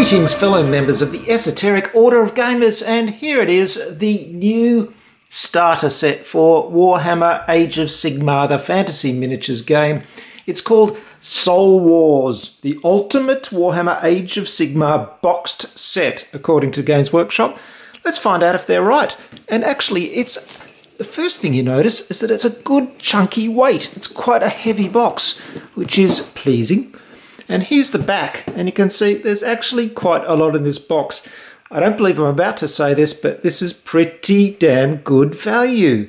Greetings, fellow members of the Esoteric Order of Gamers, and here it is the new starter set for Warhammer Age of Sigmar, the fantasy miniatures game. It's called Soul Wars, the ultimate Warhammer Age of Sigmar boxed set, according to Games Workshop. Let's find out if they're right. And actually, it's the first thing you notice is that it's a good chunky weight. It's quite a heavy box, which is pleasing. And here's the back, and you can see there's actually quite a lot in this box. I don't believe I'm about to say this, but this is pretty damn good value.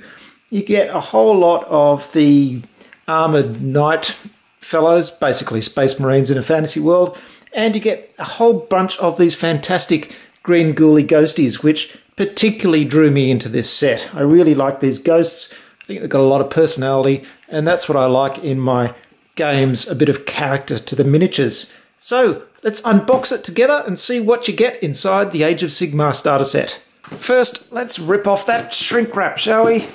You get a whole lot of the armoured knight fellows, basically space marines in a fantasy world, and you get a whole bunch of these fantastic green ghouly ghosties, which particularly drew me into this set. I really like these ghosts. I think they've got a lot of personality, and that's what I like in my games a bit of character to the miniatures. So let's unbox it together and see what you get inside the Age of Sigmar starter set. First, let's rip off that shrink wrap, shall we?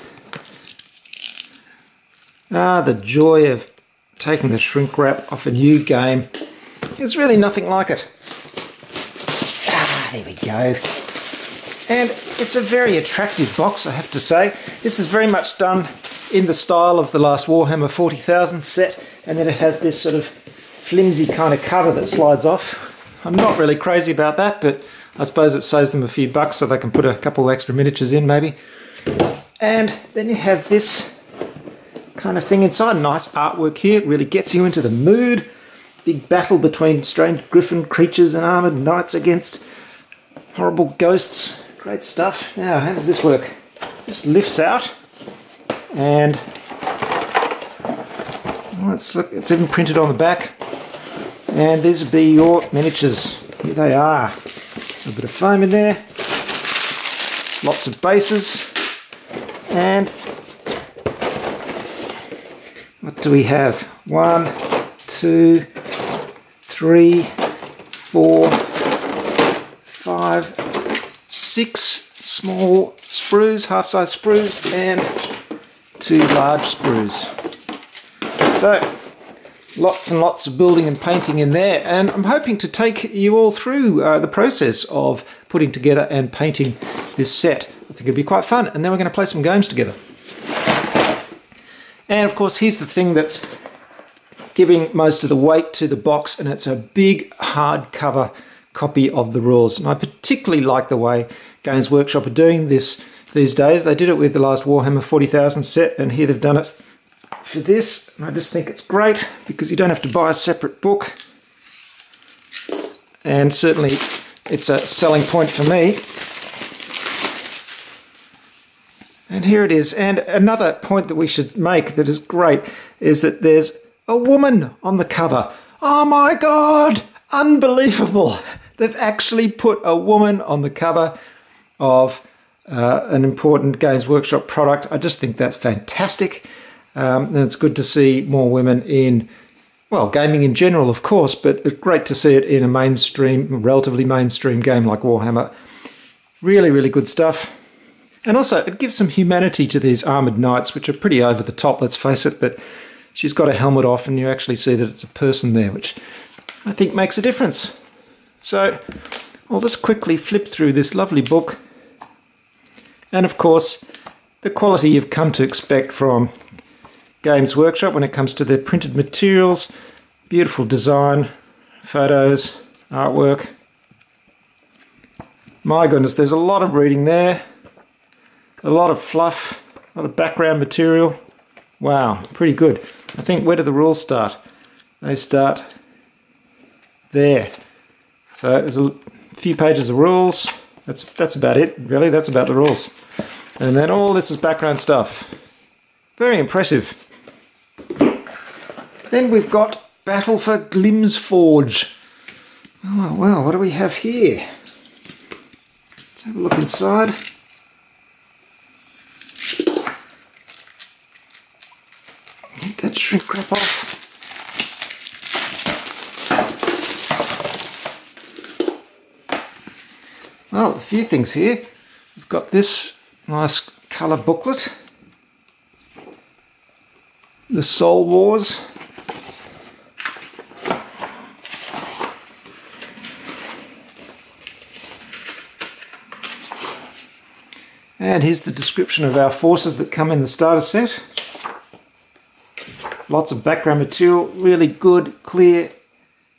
Ah, the joy of taking the shrink wrap off a new game. There's really nothing like it. Ah, there we go. And it's a very attractive box, I have to say. This is very much done in the style of the last Warhammer 40,000 set and then it has this sort of flimsy kind of cover that slides off. I'm not really crazy about that, but I suppose it saves them a few bucks so they can put a couple extra miniatures in maybe. And then you have this kind of thing inside. Nice artwork here, it really gets you into the mood. Big battle between strange griffin creatures and armoured knights against horrible ghosts. Great stuff. Now, how does this work? This lifts out and let's look, it's even printed on the back. And these would be your miniatures. Here they are. A bit of foam in there. Lots of bases. And what do we have? One, two, three, four, five, six small sprues, half-size sprues, and two large sprues. So, lots and lots of building and painting in there, and I'm hoping to take you all through uh, the process of putting together and painting this set. I think it'll be quite fun, and then we're going to play some games together. And of course, here's the thing that's giving most of the weight to the box, and it's a big hardcover copy of the rules. And I particularly like the way Games Workshop are doing this these days. They did it with the last Warhammer 40,000 set, and here they've done it for this. I just think it's great because you don't have to buy a separate book. And certainly it's a selling point for me. And here it is. And another point that we should make that is great is that there's a woman on the cover. Oh my god! Unbelievable! They've actually put a woman on the cover of uh, an important Games Workshop product. I just think that's fantastic. Um, and it's good to see more women in, well, gaming in general, of course, but it's great to see it in a mainstream, relatively mainstream game like Warhammer. Really, really good stuff. And also, it gives some humanity to these armoured knights, which are pretty over the top, let's face it, but she's got a helmet off and you actually see that it's a person there, which I think makes a difference. So, I'll just quickly flip through this lovely book. And of course, the quality you've come to expect from Games Workshop when it comes to their printed materials. Beautiful design, photos, artwork. My goodness, there's a lot of reading there. A lot of fluff, a lot of background material. Wow, pretty good. I think where do the rules start? They start there. So there's a few pages of rules. That's that's about it, really. That's about the rules. And then all this is background stuff. Very impressive. Then we've got Battle for Glymmsforge. Oh, well, what do we have here? Let's have a look inside. Get that shrink wrap off. Well, a few things here. We've got this nice colour booklet. The Soul Wars. And here's the description of our forces that come in the starter set. Lots of background material, really good, clear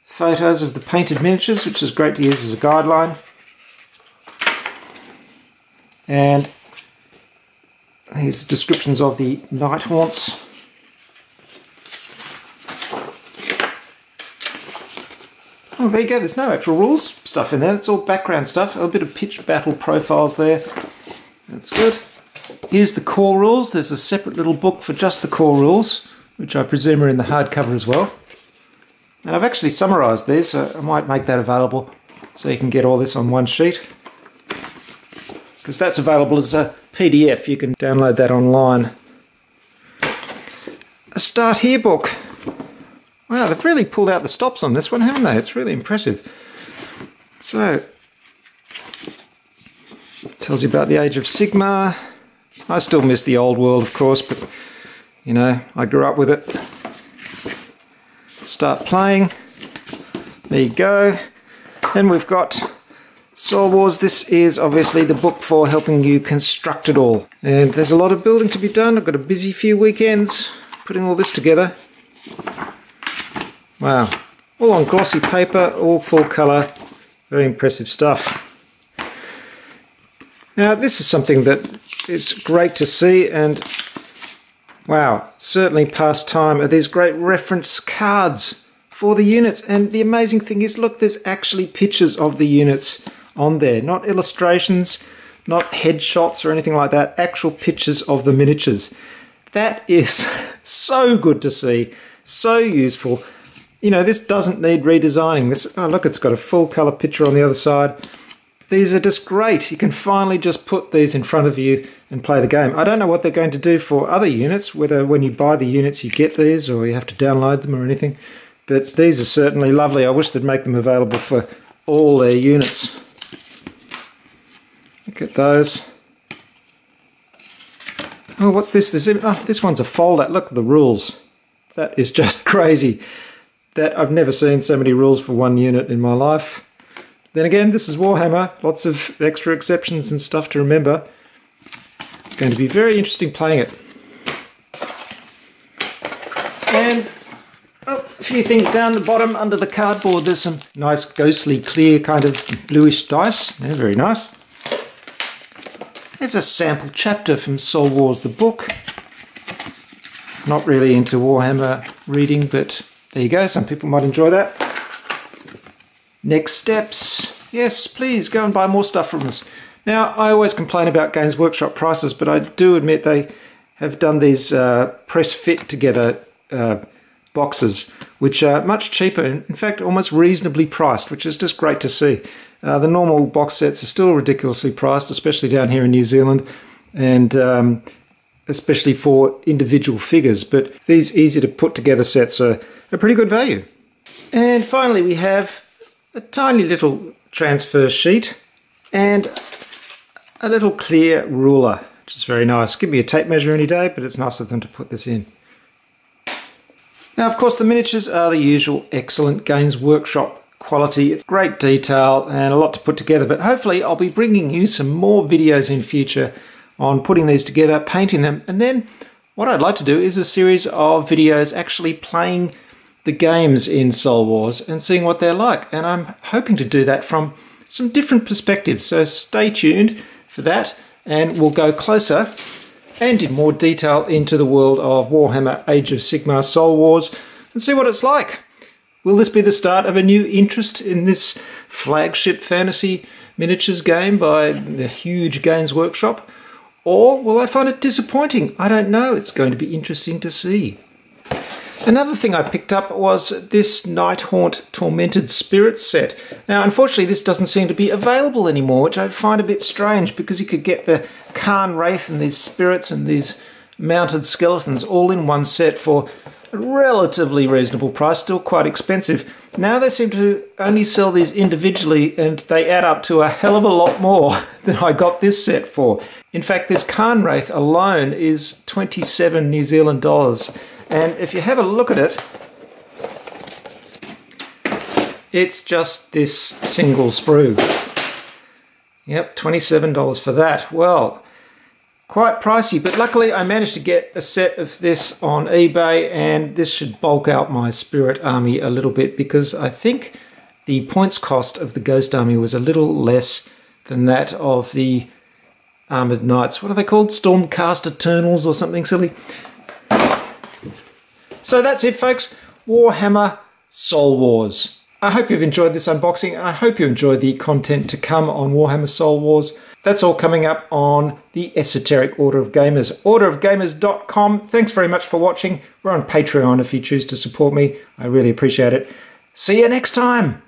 photos of the painted miniatures, which is great to use as a guideline. And here's descriptions of the Nighthaunts. Oh, there you go. There's no actual rules stuff in there. It's all background stuff. A bit of pitch battle profiles there. That's good. Here's the core rules. There's a separate little book for just the core rules, which I presume are in the hardcover as well. And I've actually summarised these, so uh, I might make that available so you can get all this on one sheet. Because that's available as a PDF. You can download that online. A Start Here book. Wow, they've really pulled out the stops on this one, haven't they? It's really impressive. So, tells you about the age of Sigmar. I still miss the old world, of course, but you know, I grew up with it. Start playing. There you go. Then we've got Soul Wars. This is obviously the book for helping you construct it all. And there's a lot of building to be done. I've got a busy few weekends putting all this together. Wow. All on glossy paper, all full colour. Very impressive stuff. Now this is something that is great to see and wow, certainly past time are these great reference cards for the units. And the amazing thing is, look, there's actually pictures of the units on there, not illustrations, not headshots or anything like that, actual pictures of the miniatures. That is so good to see, so useful you know, this doesn't need redesigning. This, oh look, it's got a full color picture on the other side. These are just great. You can finally just put these in front of you and play the game. I don't know what they're going to do for other units, whether when you buy the units you get these or you have to download them or anything. But these are certainly lovely. I wish they'd make them available for all their units. Look at those. Oh, what's this? This, oh, this one's a folder. Look at the rules. That is just crazy that I've never seen so many rules for one unit in my life. Then again, this is Warhammer, lots of extra exceptions and stuff to remember. It's going to be very interesting playing it. And oh, a few things down the bottom under the cardboard. There's some nice ghostly clear kind of bluish dice. They're very nice. There's a sample chapter from Soul Wars the book. Not really into Warhammer reading, but there you go, some people might enjoy that. Next steps. Yes, please go and buy more stuff from us. Now, I always complain about Games Workshop prices, but I do admit they have done these uh, press fit together uh, boxes, which are much cheaper, in fact, almost reasonably priced, which is just great to see. Uh, the normal box sets are still ridiculously priced, especially down here in New Zealand, and um, especially for individual figures. But these easy to put together sets are a pretty good value. And finally we have a tiny little transfer sheet and a little clear ruler, which is very nice. Give me a tape measure any day, but it's nice of them to put this in. Now, of course, the miniatures are the usual excellent Games Workshop quality. It's great detail and a lot to put together, but hopefully I'll be bringing you some more videos in future on putting these together, painting them, and then what I'd like to do is a series of videos actually playing the games in Soul Wars and seeing what they're like. And I'm hoping to do that from some different perspectives. So stay tuned for that and we'll go closer and in more detail into the world of Warhammer Age of Sigmar Soul Wars and see what it's like. Will this be the start of a new interest in this flagship fantasy miniatures game by the huge Games Workshop? Or will I find it disappointing? I don't know. It's going to be interesting to see. Another thing I picked up was this Nighthaunt Tormented Spirits set. Now, unfortunately, this doesn't seem to be available anymore, which I find a bit strange because you could get the Cairn Wraith and these spirits and these mounted skeletons all in one set for relatively reasonable price, still quite expensive. Now they seem to only sell these individually and they add up to a hell of a lot more than I got this set for. In fact, this Cairn Wraith alone is 27 New Zealand dollars. And if you have a look at it, it's just this single sprue. Yep, $27 for that. Well, quite pricey, but luckily I managed to get a set of this on eBay, and this should bulk out my Spirit Army a little bit because I think the points cost of the Ghost Army was a little less than that of the Armored Knights. What are they called? Stormcast Eternals or something silly? So that's it, folks. Warhammer Soul Wars. I hope you've enjoyed this unboxing. and I hope you enjoyed the content to come on Warhammer Soul Wars. That's all coming up on the Esoteric Order of Gamers, orderofgamers.com. Thanks very much for watching. We're on Patreon if you choose to support me. I really appreciate it. See you next time.